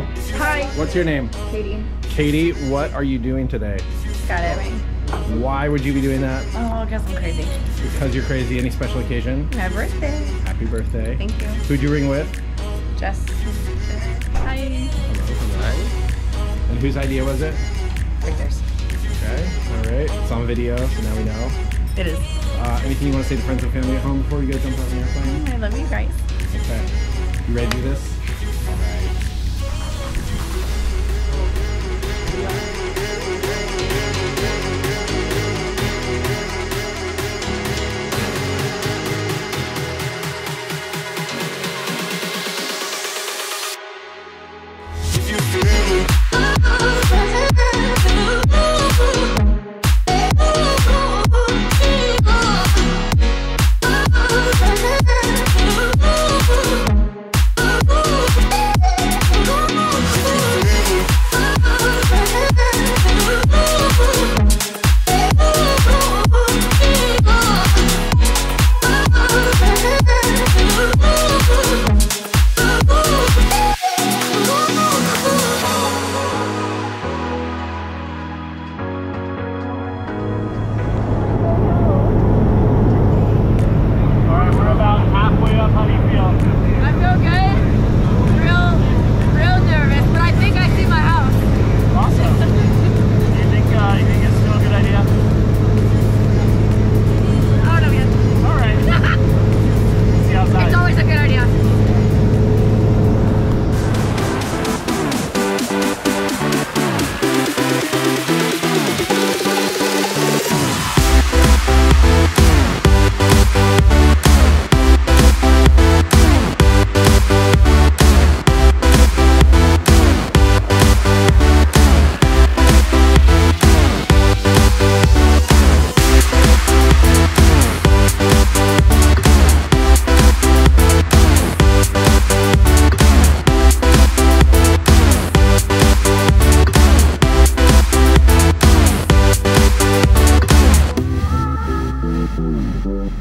What's your name? Katie. Katie, what are you doing today? Skydiving. Why would you be doing that? Oh, because I'm crazy. Because you're crazy. Any special occasion? My birthday. Happy birthday. Thank you. Who'd you ring with? Jess. Hi. And whose idea was it? Victor's. Okay. All right. It's on video, so now we know. It is. Uh, anything you want to say to friends and family at home before you go jump out of the airplane? I love you guys. Okay.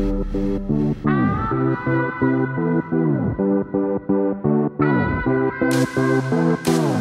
Thank you.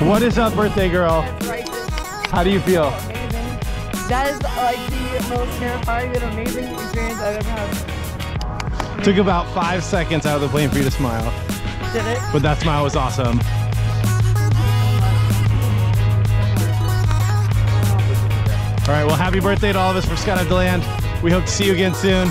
What is up, birthday girl? How do you feel? amazing. That is like the most terrifying and amazing experience I've ever had. Took about five seconds out of the plane for you to smile, Did it? but that smile was awesome. All right, well, happy birthday to all of us from Skydive Deland. We hope to see you again soon.